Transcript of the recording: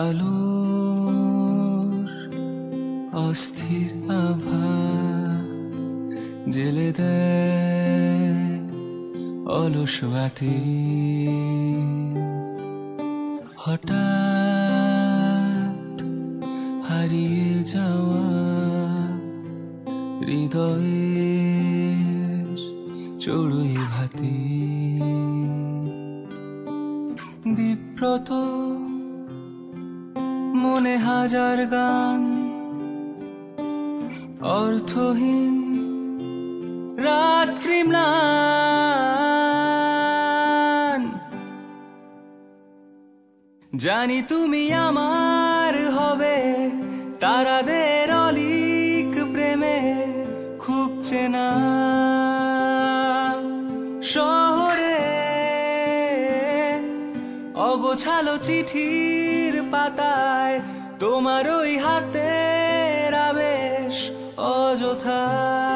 আলোর অস্থির আভা জেলে দেয় অলস বাতি হঠাৎ হারিয়ে যাওয়া হৃদয়ের চড়ুই ভাতি। বিব্রত মনে হাজার গান। অর্থহীন রাত্রি জানি তুমি আমার হবে তারাদের অলিক প্রেমে খুব চেনা। শহরে অগোছালো চিঠির পাতায় তোমার ওই হাতের আবেশ অযথা।